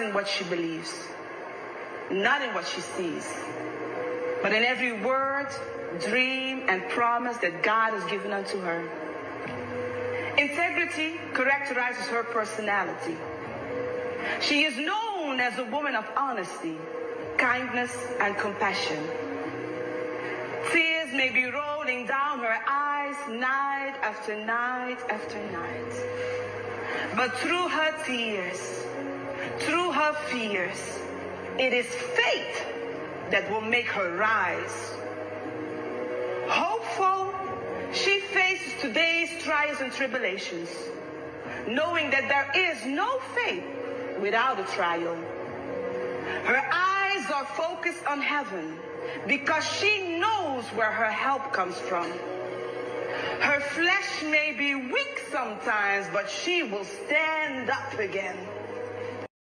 in what she believes, not in what she sees, but in every word, dream, and promise that God has given unto her. Integrity characterizes her personality. She is known as a woman of honesty, kindness, and compassion. Tears may be rolling down her eyes night after night after night. But through her tears, fears, it is faith that will make her rise. Hopeful, she faces today's trials and tribulations, knowing that there is no faith without a trial. Her eyes are focused on heaven because she knows where her help comes from. Her flesh may be weak sometimes, but she will stand up again.